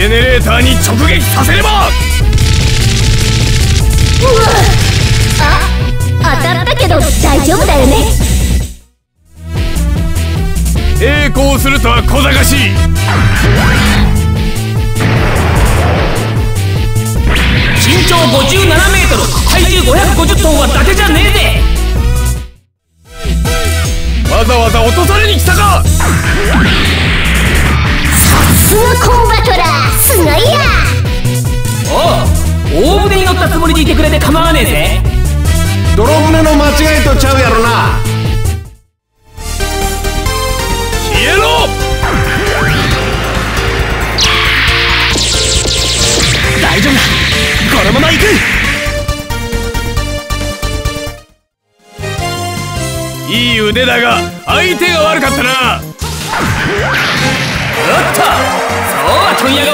ジェネレーターに直撃させれば！うわあ当たったけど大丈夫だよね。栄光するとは小賢しい！身長57メートル体重550トンは伊達じゃねえぜ。わざわざ落とされに来たか！スのコンバトラーすごいや。おお大船に乗ったつもりでいてくれて構わねえぜ。泥船の間違いとちゃうやろな。消えろ。大丈夫だ。このまま行く。いい腕だが相手が悪かったな。おっとそうは問屋が